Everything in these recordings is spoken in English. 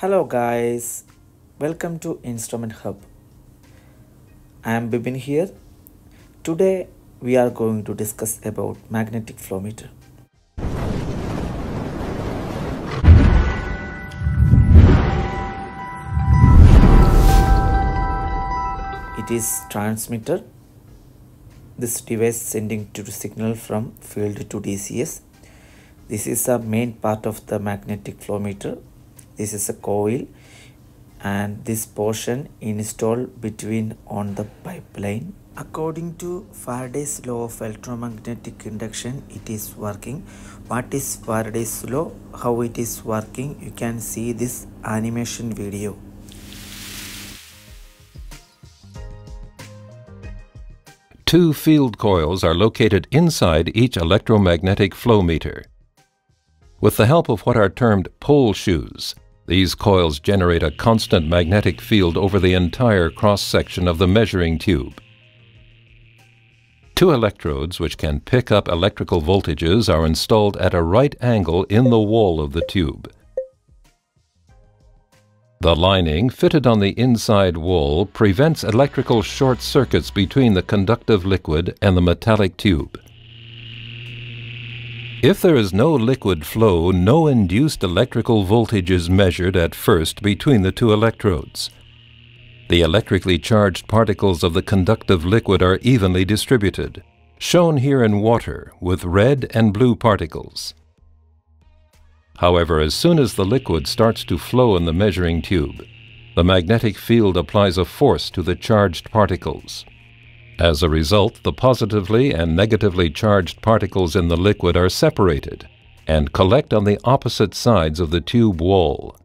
Hello guys, welcome to Instrument Hub. I am Bibin here. Today we are going to discuss about magnetic flow meter. It is transmitter. This device sending to signal from field to DCS. This is the main part of the magnetic flow meter. This is a coil and this portion installed between on the pipeline. According to Faraday's law of electromagnetic induction, it is working. What is Faraday's law? How it is working? You can see this animation video. Two field coils are located inside each electromagnetic flow meter. With the help of what are termed pole shoes, these coils generate a constant magnetic field over the entire cross-section of the measuring tube. Two electrodes which can pick up electrical voltages are installed at a right angle in the wall of the tube. The lining fitted on the inside wall prevents electrical short circuits between the conductive liquid and the metallic tube. If there is no liquid flow, no induced electrical voltage is measured at first between the two electrodes. The electrically charged particles of the conductive liquid are evenly distributed, shown here in water with red and blue particles. However, as soon as the liquid starts to flow in the measuring tube, the magnetic field applies a force to the charged particles. As a result, the positively and negatively charged particles in the liquid are separated and collect on the opposite sides of the tube wall.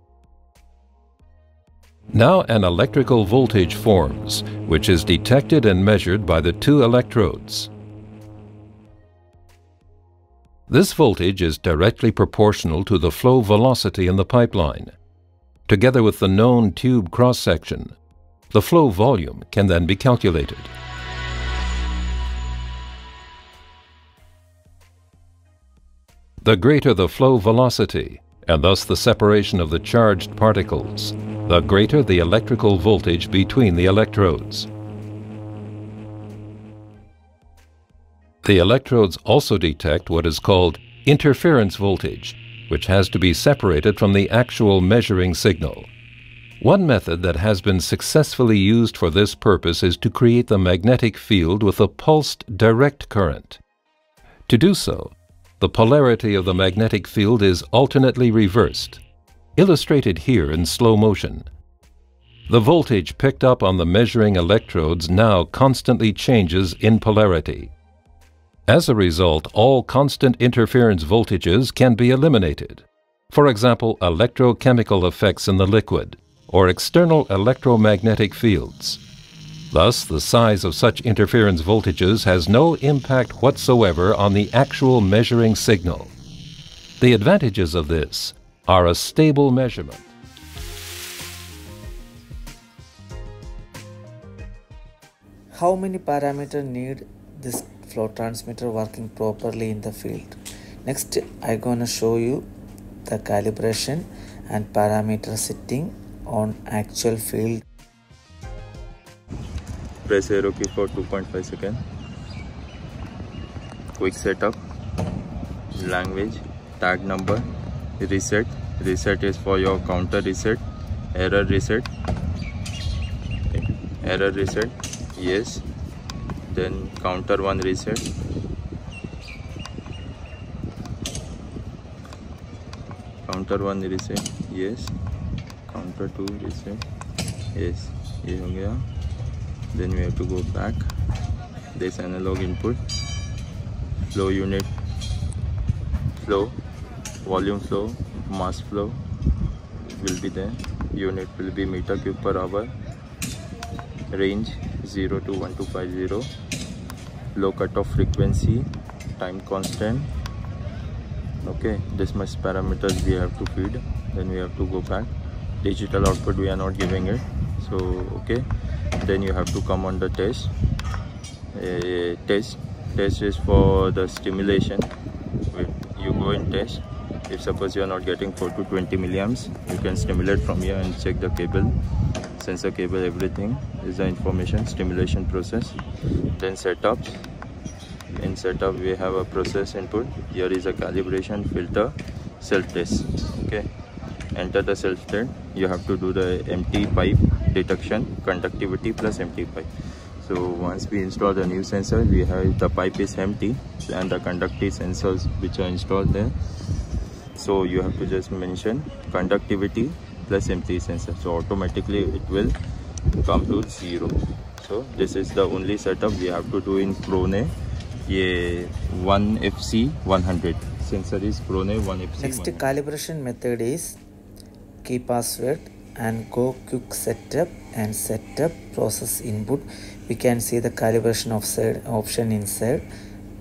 Now an electrical voltage forms, which is detected and measured by the two electrodes. This voltage is directly proportional to the flow velocity in the pipeline. Together with the known tube cross-section, the flow volume can then be calculated. The greater the flow velocity, and thus the separation of the charged particles, the greater the electrical voltage between the electrodes. The electrodes also detect what is called interference voltage, which has to be separated from the actual measuring signal. One method that has been successfully used for this purpose is to create the magnetic field with a pulsed direct current. To do so, the polarity of the magnetic field is alternately reversed, illustrated here in slow motion. The voltage picked up on the measuring electrodes now constantly changes in polarity. As a result, all constant interference voltages can be eliminated. For example, electrochemical effects in the liquid or external electromagnetic fields. Thus, the size of such interference voltages has no impact whatsoever on the actual measuring signal. The advantages of this are a stable measurement. How many parameters need this flow transmitter working properly in the field? Next, I gonna show you the calibration and parameter setting on actual field. Press arrow key for 2.5 point quick setup language tag number reset reset is for your counter reset error reset error reset yes then counter one reset counter one reset yes counter two reset yes ये हो गया। then we have to go back. This analog input. Flow unit. Flow. Volume flow. Mass flow. Will be there. Unit will be meter cube per hour. Range 0 to 1250 low cutoff frequency. Time constant. Okay this much parameters we have to feed. Then we have to go back. Digital output we are not giving it. So okay then you have to come on the test. Uh, test test is for the stimulation. You go in test if suppose you are not getting 4 to 20 milliamps you can stimulate from here and check the cable sensor cable everything is the information stimulation process. Then setup in setup we have a process input. Here is a calibration filter self test. Okay. Enter the self test. You have to do the empty pipe detection conductivity plus empty pipe so once we install the new sensor we have the pipe is empty and the conductive sensors which are installed there. So you have to just mention conductivity plus empty sensor. So automatically it will come to zero. So this is the only setup we have to do in Krohne ये 1fc 100 sensor is Krohne 1fc Next 100. calibration method is key password and go quick setup and setup process input. We can see the calibration of side option inside.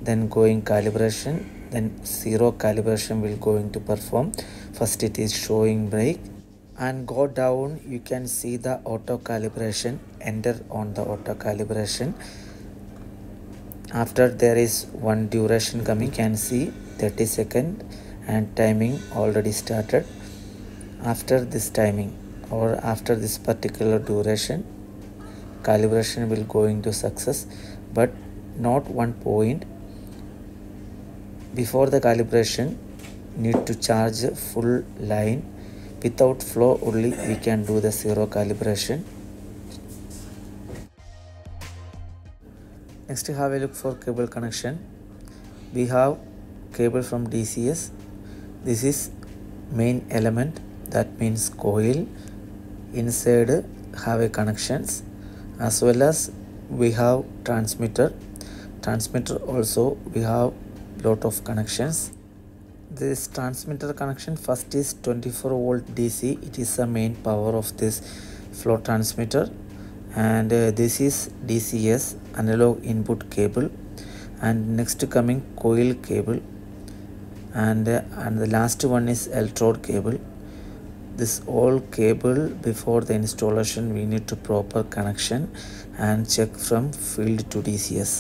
Then going calibration. Then zero calibration will going to perform. First it is showing break and go down. You can see the auto calibration. Enter on the auto calibration after there is one duration coming can see 30 second and timing already started after this timing or after this particular duration calibration will go into success but not one point. Before the calibration need to charge full line. Without flow only we can do the zero calibration. Next have a look for cable connection. We have cable from dcs this is main element. That means coil inside have a connections as well as we have transmitter. Transmitter also we have lot of connections. This transmitter connection first is 24 volt dc it is the main power of this flow transmitter. And uh, this is dcs analog input cable. And next coming coil cable. And uh, and the last one is electrode cable this all cable before the installation we need to proper connection and check from field to dcs